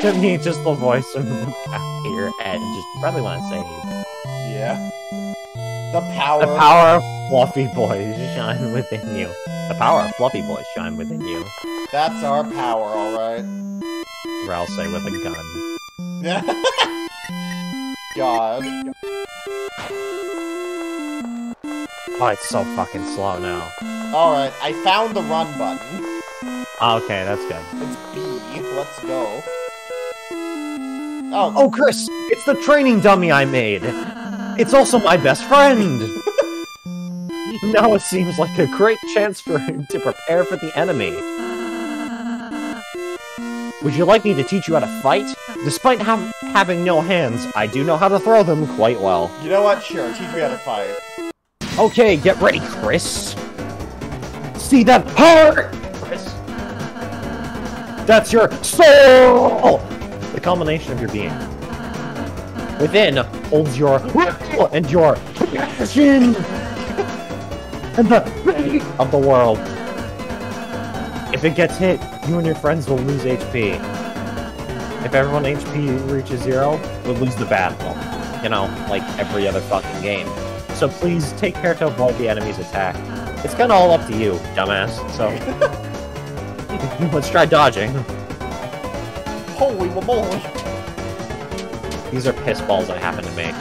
to me, just the voice from back here, and just probably want to say Yeah. The power. the power of fluffy boys shine within you. The power of fluffy boys shine within you. That's our power, alright. Or say with a gun. God. Oh, it's so fucking slow now. Alright, I found the run button. Okay, that's good. It's B. Let's go. Oh, Oh, Kris, it's the training dummy I made. It's also my best friend. now it seems like a great chance for him to prepare for the enemy. Would you like me to teach you how to fight? Despite ha having no hands, I do know how to throw them quite well. you know what? Sure, teach me how to fight. Okay, get ready, Kris. See that heart, Kris? That's your soul! The culmination of your being. Within holds your and your passion! and the of the world. If it gets hit, you and your friends will lose HP. If everyone HP reaches zero, we'll lose the battle. You know, like every other fucking game. So please take care to avoid the enemy's attack. It's kinda all up to you, dumbass. So let's try dodging. Holy moly. These are piss balls I happen to make.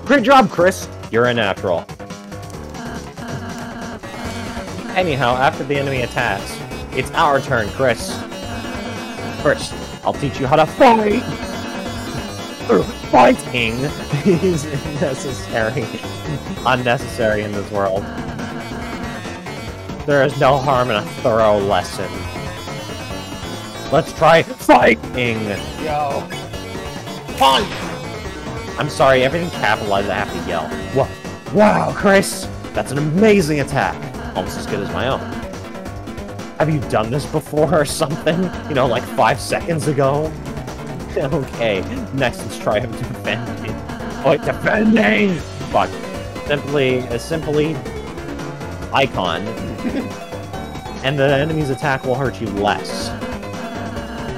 Great job, Kris! You're a natural. Anyhow, after the enemy attacks, it's our turn, Kris. First, I'll teach you how to fight! Fighting is necessary. Unnecessary in this world. There is no harm in a thorough lesson. Let's try fighting! Yo. Fight! I'm sorry, everything capitalized, I have to yell. Wow, wow, Kris! That's an amazing attack! Almost as good as my own. Have you done this before or something? You know, like five seconds ago? okay, next let's try him defending. Oh, defending! Fuck. Simply, uh, simply, icon. and the enemy's attack will hurt you less.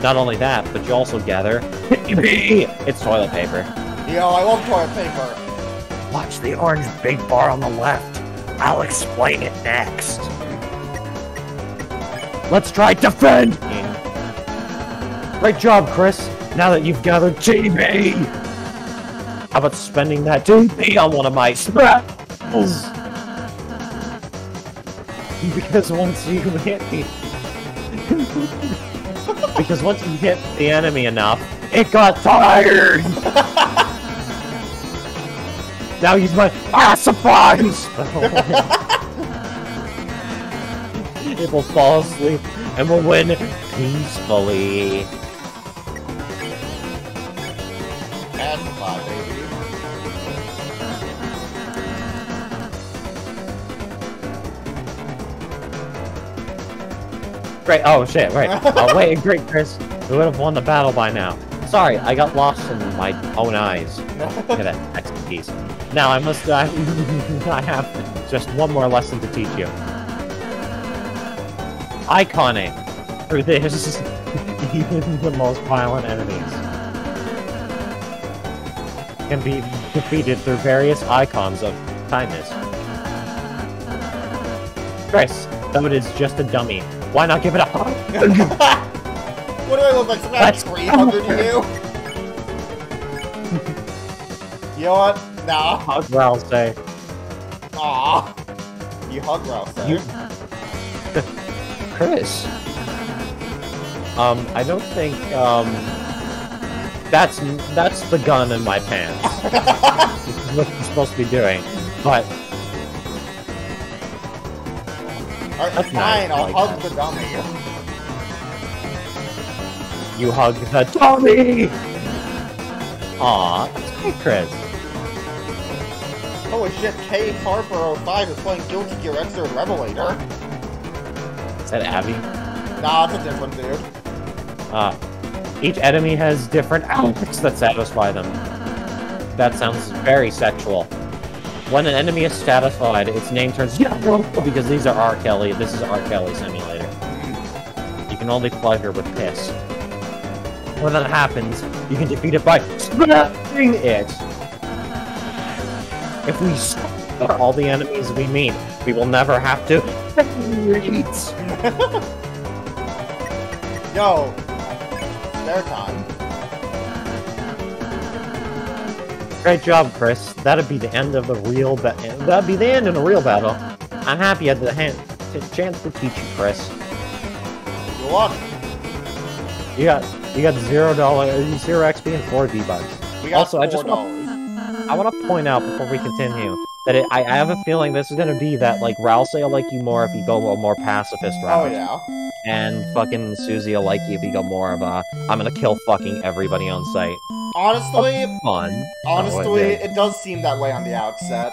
Not only that, but you also gather it's toilet paper. Yo, I love toilet paper. Watch the orange big bar on the left. I'll explain it next. Let's try defending. Great job, Kris. Now that you've gathered TP. How about spending that TP on one of my spells? Because once you hit me... because once you hit the enemy enough, it got tired! Now use my pacifies! it will fall asleep and will win peacefully. Baby. Great. Oh shit. Right. Oh wait. Great, Kris. We would have won the battle by now. Sorry, I got lost in my own eyes. Oh, look at that piece. Now I must. I, I have just one more lesson to teach you. Iconing. Through this, even the most violent enemies can be defeated through various icons of kindness. Kris, though it is just a dummy, why not give it a hug? what do I look like? Some kind of tree hugger to you? you know what? Nah. Hug, I'll say. Aw. You hug Ralph, sir. You- Kris. Um, I don't think, um, that's, that's the gun in my pants. this is what you're supposed to be doing. But, Alright, That's fine, I'll like hug that. the dummy. you hug the dummy! Aw, that's great, Kris. Holy shit, K Harper 05 is playing Guilty Gear Xrd Revelator. Is that Abby? Nah, it's a different dude. Uh, each enemy has different outfits that satisfy them. That sounds very sexual. When an enemy is satisfied, its name turns yellow because these are R. Kelly. This is R. Kelly Simulator. You can only pleasure with piss. When that happens, you can defeat it by smashing it. If we stop all the enemies we meet, we will never have to eat. Yo, their time. Great job, Kris. That'd be the end of the real ba- That'd be the end of the real battle. I'm happy I had the chance to teach you, Kris. Good luck. You got you got zero dollar, zero XP and four V bucks. Also, I just want- I want to point out before we continue that it, I, I have a feeling this is gonna be that like Rouse will like you more if you go a more pacifist route, Oh yeah. and fucking Susie will like you if you go more of a I'm gonna kill fucking everybody on sight. Honestly, Fun. honestly, Oh, it it does seem that way on the outset.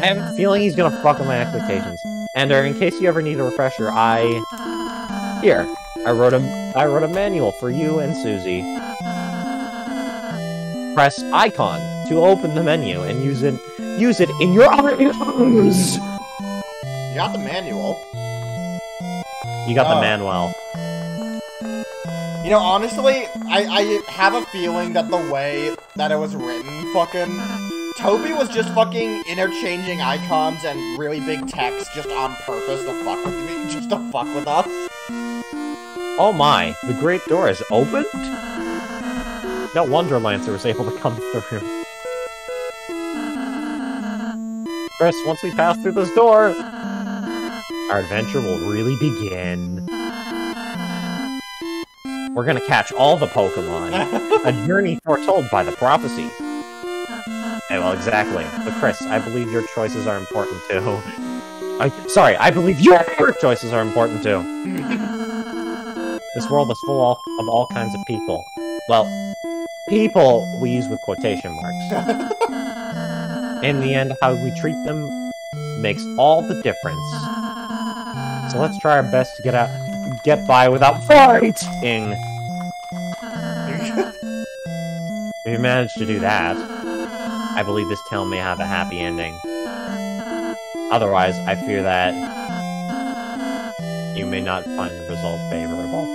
I have a feeling he's gonna fuck with my expectations. And uh, in case you ever need a refresher, I here I wrote a I wrote a manual for you and Susie. Press icon to open the menu and use it use it in your items. You got the manual. You got the Oh. manual. You know, honestly, I, I have a feeling that the way that it was written, fucking, Toby was just fucking interchanging icons and really big text just on purpose to fuck with me, just to fuck with us. Oh my, the great door is opened? No wonder Lancer was able to come through. Kris, once we pass through this door, our adventure will really begin. We're gonna catch all the Pokemon. A journey foretold by the prophecy. Hey, eh, well, exactly. But Kris, I believe your choices are important too. I, sorry, I believe your choices are important too. This world is full of all kinds of people. Well, people we use with quotation marks. In the end, how we treat them makes all the difference. So let's try our best to get out, get by without fighting. We manage to do that, I believe this tale may have a happy ending. Otherwise, I fear that you may not find the result favorable.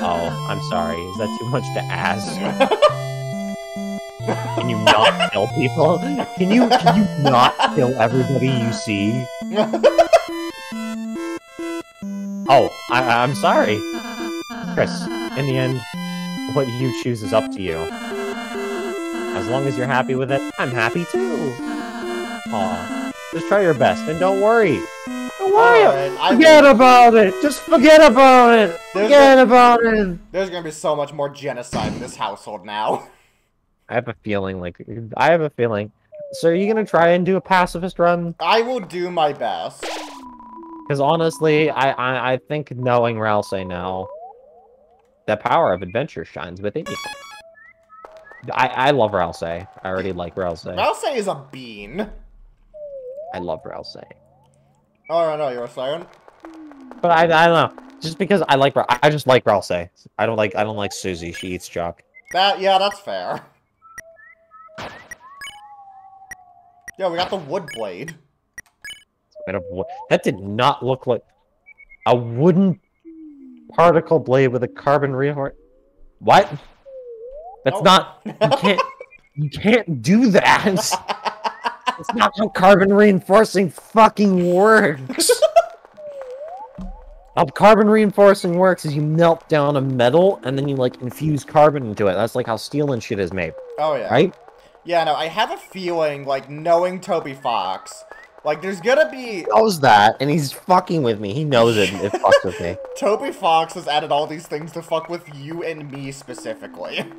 Oh, I'm sorry. Is that too much to ask? Can you not kill people? Can you can you not kill everybody you see? Oh, I, I'm sorry, Kris. In the end, what you choose is up to you. As long as you're happy with it, I'm happy too. Aw, just try your best and don't worry. Don't worry. Oh, Alright, I Forget about it. Just forget about it. There's Forget about it. There's gonna be so much more genocide in this household now. I have a feeling like I have a feeling. So are you gonna try and do a pacifist run? I will do my best. Because honestly, I, I I think knowing Ralsei now, the power of adventure shines within you. I I love Ralsei. I already like Ralsei. Say is a bean. I love Ralsei. Oh, no, no, you were saying? But I I don't know. Just because I like I just like Ralsei. I don't like I don't like Susie. She eats chalk. That, yeah, that's fair. Yeah, we got the wood blade. Made of That did not look like a wooden particle blade with a carbon reinforcement. What? That's Oh. not. You can't. you can't do that. It's not how carbon reinforcing fucking works. how carbon reinforcing works is you melt down a metal and then you like infuse carbon into it. That's like how steel and shit is made, Oh, yeah. right? Yeah, no, I have a feeling, like, knowing Toby Fox, like, there's gonna be... He knows that, and he's fucking with me. He knows it. It fucks with me. Toby Fox has added all these things to fuck with you and me specifically.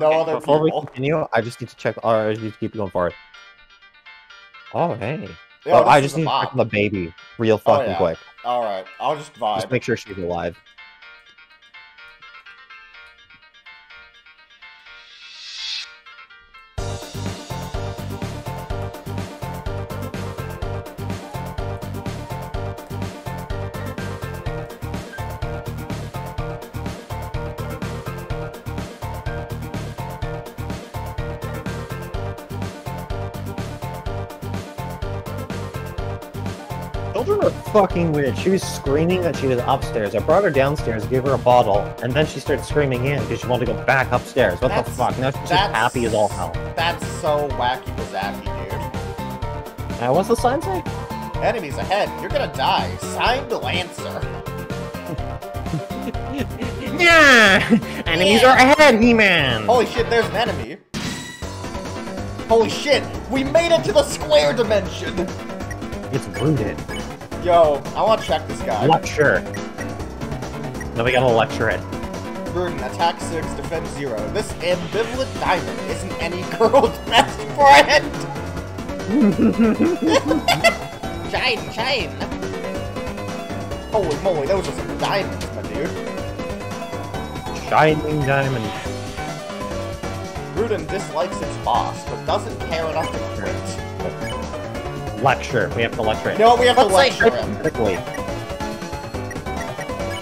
No other Before we continue, I just need to check. Or I just need to keep going forward. Oh, hey. Yo, oh, I just need to check the baby real Oh, fucking yeah. quick. Alright, I'll just vibe. Just make sure she's alive. Children are fucking weird. She was screaming that she was upstairs. I brought her downstairs, gave her a bottle, and then she started screaming in because she wanted to go back upstairs. What That's- the fuck? Now she's just that's- happy as all hell. That's so wacky bazacky, dude. Uh, what's the sign say? Enemies ahead, you're gonna die. Signed Lancer. Yeah! Enemies are ahead, He-Man! Holy shit, there's an enemy. Holy shit, we made it to the square dimension! It's rooted. Yo, I wanna check this guy. Lecture. Then we gotta lecture it. Burden, attack 6, defense 0. This ambivalent diamond isn't any girl's best friend! shine, shine! Holy moly, those are some diamonds, my dude. Shining diamond. Rudinn dislikes its boss, but doesn't care enough to quit. Lecture. We have to lecture it. You know what, we have to Let's say lecture him. hypothetically.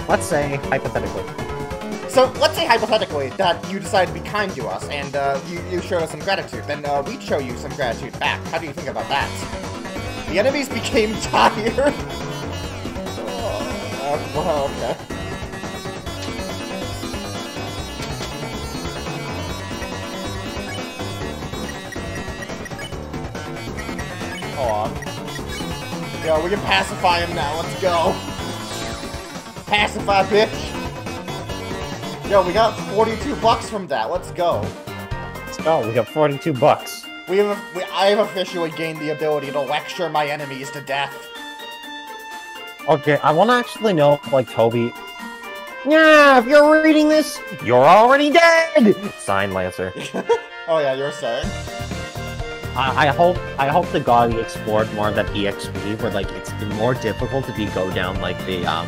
Let's say hypothetically. So, let's say hypothetically that you decide to be kind to us, and uh, you, you showed us some gratitude, then uh, we'd show you some gratitude back. How do you think about that? The enemies became tired. oh, uh, well, okay. On. Yo, we can pacify him now. Let's go. Pacify, bitch. Yo, we got 42 bucks from that. Let's go. Let's go. We got 42 bucks. We have, we, I have officially gained the ability to lecture my enemies to death. Okay, I want to actually know, if, like, Toby. Yeah, if you're reading this, you're already dead! Sign Lancer. Oh yeah, you're saying. I, I hope I hope the God explored more of that EXP where like it's more difficult if you go down like the um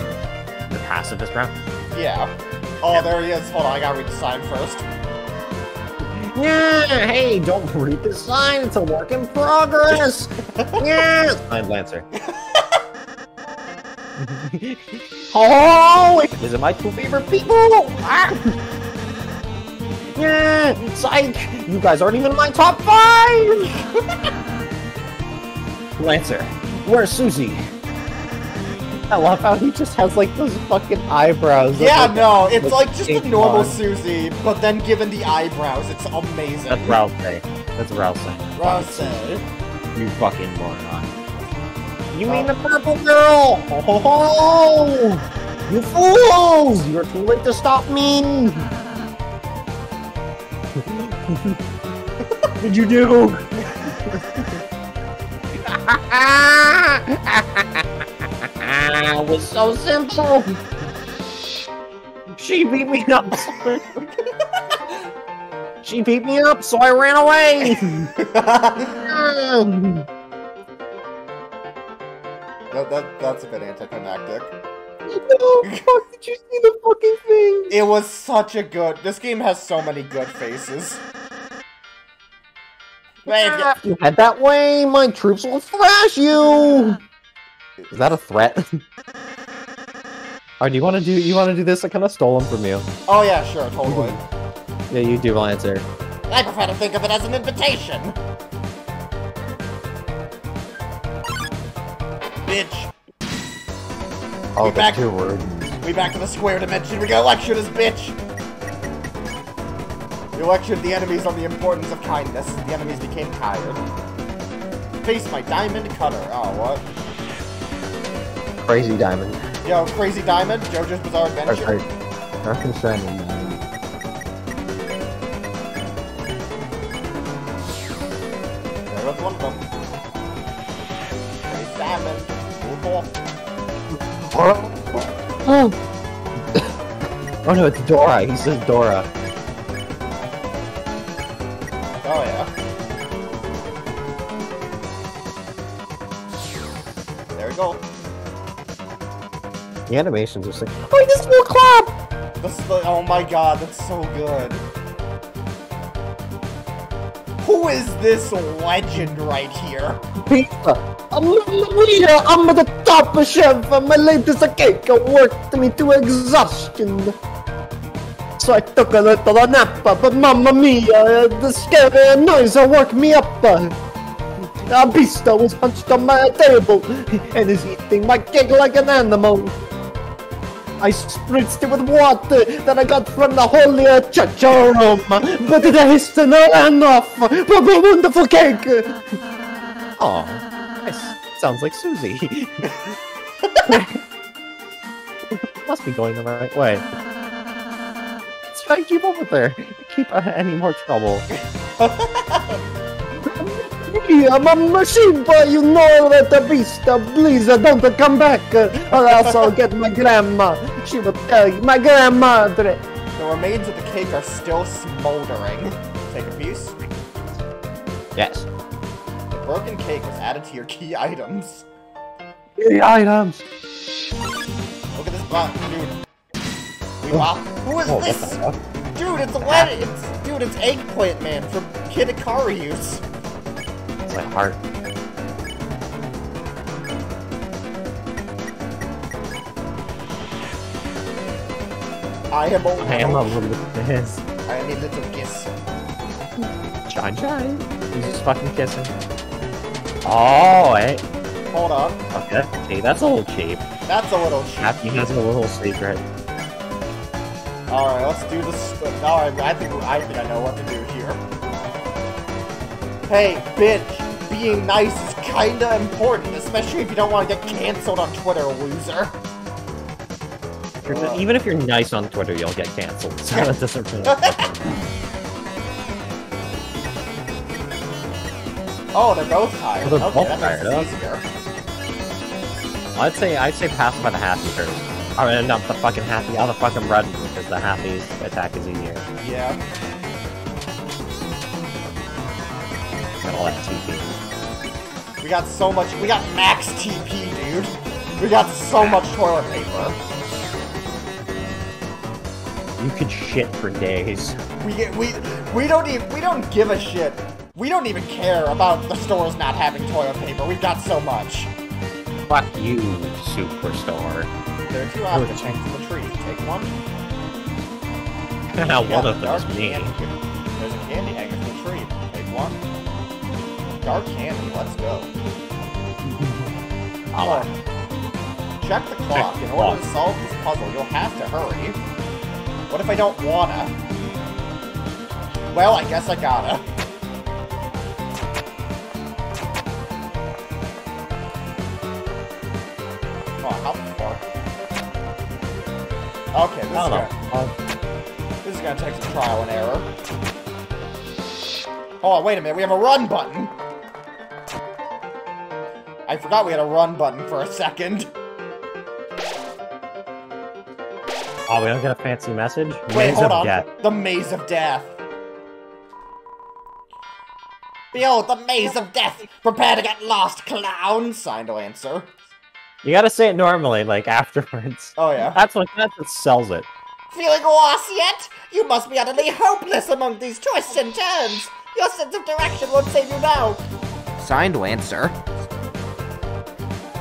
the pacifist route. Yeah. Oh, there he is. Hold on, I gotta read the sign first. Yeah, hey, don't read the sign, it's a work in progress. yeah, sign Lancer. oh, is it my two favorite people? Ah. Yeah, psych! You guys aren't even in my top five! Lancer, where's Susie? I love how he just has like those fucking eyebrows. Yeah, like, no, it's look like just a normal on. Susie, but then given the eyebrows, it's amazing. That's Rouse. That's Rouse. Rouse. You fucking moron. You mean the purple girl? Oh, you fools! You're too late to stop me! What did you do? it was so simple! She beat me up! she beat me up, so I ran away! that, that, that's a bit anticlimactic. No, fuck, did you see the fucking thing? It was such a good. This game has so many good faces. Wait, ah. if you- you head that way, my troops will thrash you! Is that a threat? Alright, do you wanna do you wanna do this? I kinda stole them from you. oh yeah, sure, totally. Yeah, you do, I'll answer. I prefer to think of it as an invitation. Bitch, Oh, We back- that's too we back to the square dimension. We gotta lecture this bitch. We lectured the enemies on the importance of kindness. The enemies became tired. Face my diamond cutter. Oh, what? Crazy diamond. Yo, Crazy Diamond, JoJo's Bizarre Adventure. or, or concerning oh no, it's Dora. He says Dora. Oh yeah. There we go. The animations are sick. Oh, this will clap! This is the, oh my god, that's so good. Who is this legend right here? Pizza. I'm Maria. I'm the top chef. My latest cake I worked me to exhaustion. So I took a little nap, but mamma mia, the scary noise woke me up. A beast was punched on my table and is eating my cake like an animal. I spritzed it with water that I got from the holy church room, but it is not enough for a wonderful cake. Oh, this sounds like Susie. Must be going the right way. Let's try and keep up with her. Keep uh, any more trouble. I'm a machine boy, you know that the beast, please don't come back, uh, or else I'll get my grandma. She will tell you, my grandmother. The remains of the cake are still smoldering. Take a piece. Yes. The broken cake was added to your key items. The items. Look at this button, dude. We. Who is Oh, this? Dude, it's Len. It's dude, it's Eggplant Man from Kid Icarus. It's my heart. I am a I am a little piss. I am a little kiss. Shine, shine. He's just fucking kissing. Oh, hey. Hold on. Okay. See, that's a little cheap. That's a little cheap. Happy has a little secret. Alright, let's do this. Alright, I think I think I know what to do here. Hey, bitch, being nice is kinda important, especially if you don't want to get cancelled on Twitter, loser. Uh. even if you're nice on Twitter, you'll get canceled. So that doesn't really. Oh, they're both tired. Oh, they're okay, both that makes tired, it easier. I'd say I'd say pass by the happy first. I mean, not the fucking happy, oh, the fucking red because the happy attack is easier. Yeah. Got all that TP. We got so much. We got max TP, dude. We got so much toilet paper. You could shit for days. We get we we don't even we don't give a shit. We don't even care about the stores not having toilet paper. We've got so much. Fuck you, superstore. There are two apples hanging from the tree. Take one. Now Yeah, one of them dark is me. candy. There's a candy hanging from the tree. Take one. Dark candy. Let's go. Oh. Check the clock. In order clock. to solve this puzzle, you'll have to hurry. What if I don't wanna? Well, I guess I gotta. This I don't know. This is gonna take some trial and error. Oh, wait a minute, we have a run button! I forgot we had a run button for a second. oh, we don't get a fancy message? Wait, Maze hold of on. Death. The Maze of Death. Behold, the Maze of Death! Prepare to get lost, clown! Signed Lancer. You gotta say it normally, like afterwards. Oh, yeah. That's what that's what sells it. Feeling lost yet? You must be utterly hopeless among these twists and turns! Your sense of direction won't save you now! Signed Lancer.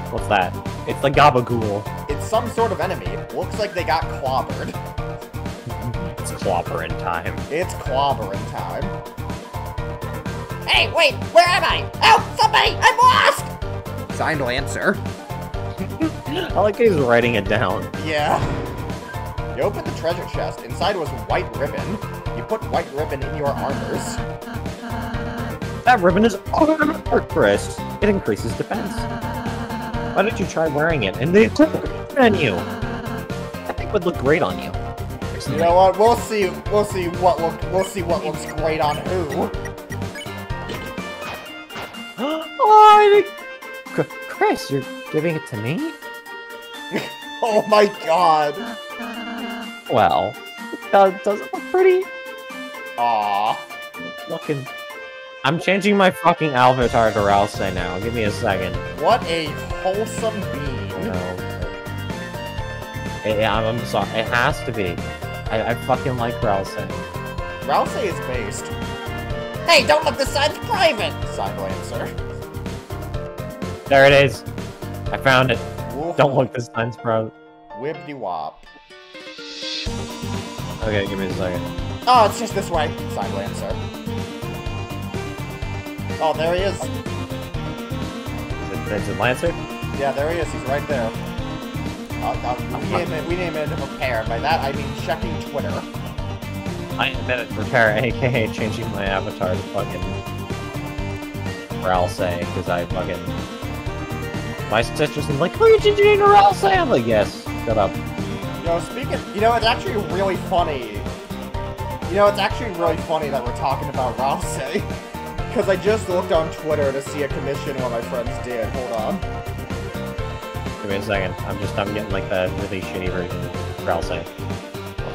What's that? It's the Gabagool. It's some sort of enemy. Looks like they got clobbered. It's clobbering time. It's clobbering time. Hey, wait! Where am I? Help! Somebody! I'm lost! Signed Lancer. I like he's writing it down. Yeah. You opened the treasure chest. Inside was white ribbon. You put white ribbon in your armors. That ribbon is armor, Kris. It increases defense. Why don't you try wearing it in the equipment menu? I think would look great on you. You know what? We'll see. We'll see what look. We'll see what looks great on who. Kris, you're giving it to me? Oh my god. Well, does, does it look pretty? Aw. Looking... I'm changing my fucking avatar to Rouse now. Give me a second. What a wholesome bean. No. It, I'm, I'm sorry. It has to be. I, I fucking like Rouse. Rouse is based. Hey, don't look. The sign's private. Signed Lancer. There it is. I found it. Woof. Don't look this time's pro. Whibdy wop. Okay, give me a second. Oh, it's just this way. Signed Lancer. Oh, there he is. Is it Lancer? Yeah, there he is. He's right there. Uh, uh, we, name it, we name it prepare. By that, I mean checking Twitter. I invented repair, aka changing my avatar to fucking Ralsei, because I fucking my sister's like, "Oh, you're changing it to Ralsei." I'm like, "Yes, shut up." You know, speaking, you know, it's actually really funny. You know, it's actually really funny that we're talking about Ralsei. Because I just looked on Twitter to see a commission one of my friends did. Hold on. Give me a second. I'm just, I'm getting like the really shitty version of Ralsei.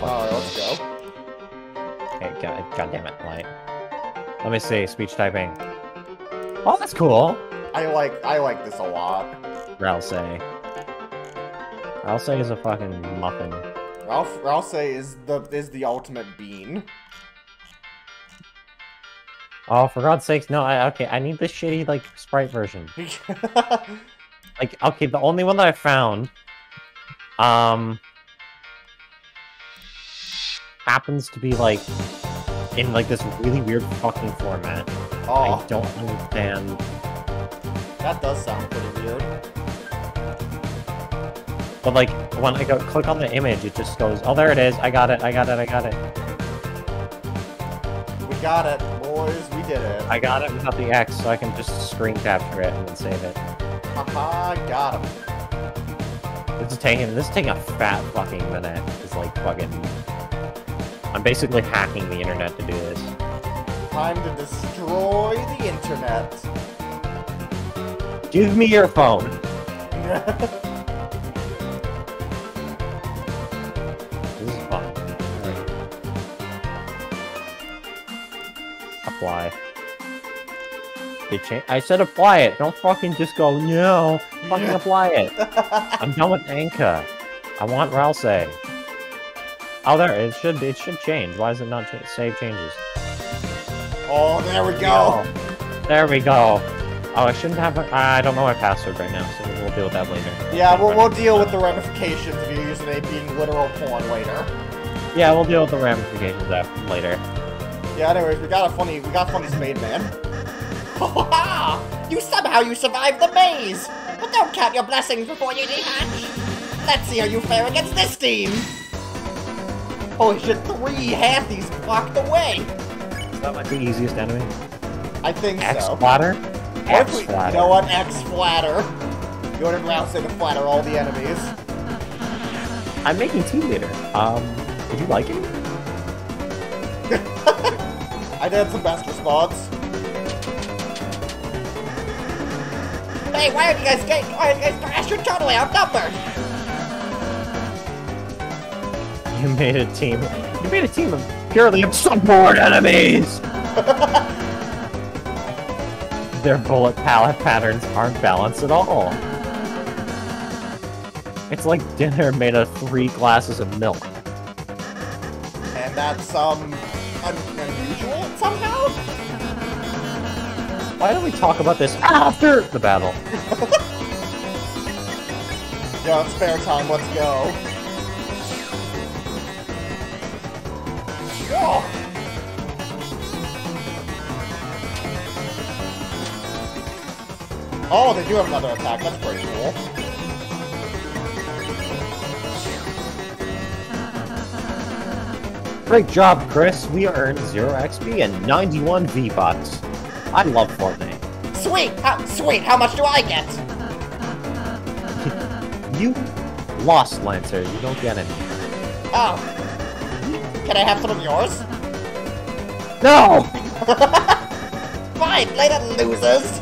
Alright, let's go. Okay, god, god damn it, light. Let me see, speech typing. Oh, that's cool. I like, I like this a lot. Ralsei. Ralsei is a fucking muffin. Ralph, Ralsei is the is the ultimate bean. Oh, for God's sakes, no, I, okay, I need the shitty, like, sprite version. Like, okay, the only one that I found, um, happens to be, like, in, like, this really weird fucking format. oh, I don't understand. That does sound pretty weird. But, like, when I go click on the image, it just goes, oh, there it is, I got it, I got it, I got it. We got it, boys. We did it. I got it without the X, so I can just screen capture it and then save it. Haha, got him. This is taking, this is taking a fat fucking minute. It's like fucking... I'm basically hacking the internet to do this. Time to destroy the internet. Give me your phone. This is fun. Alright. Apply. They cha- I said apply it. Don't fucking just go, no. Fucking apply it. I'm done with Anka. I want Ralsei. Oh, there. It should it should change. Why is it not ch- save changes? oh, there we go. There we go. Oh, I shouldn't have. A, I don't know my password right now, so we'll deal with that later. Yeah, we'll, we'll deal with the ramifications of your username being literal porn later. Yeah, we'll deal with the ramifications of that later. Yeah, anyways, we got a funny, we got a funny spade man. you somehow you survived the maze! But don't count your blessings before you detach! Let's see how you fare against this team! Oh, Holy shit, three halfies blocked away! Is that like the easiest enemy? I think X so. splatter? What if X we- splatter. You know what? X flatter. You ordered Rousey to flatter all the enemies. I'm making team leader. Um, did you like it? I did some best response. Hey, why are you guys getting, why are you guys crash? You're totally outnumbered! You made a team. You made a team of purely support enemies. Their bullet palette patterns aren't balanced at all. It's like dinner made of three glasses of milk. And that's, um, un unusual somehow? Why don't we talk about this after the battle? Yeah, it's spare time, let's go. Whoa! Oh, they do have another attack, that's pretty cool. Great job, Kris. We earned 0 XP and 91 V-Bucks. I love Fortnite. Sweet! How, sweet, how much do I get? You lost, Lancer. You don't get any. Oh. Can I have some of yours? No! Fine, later, losers!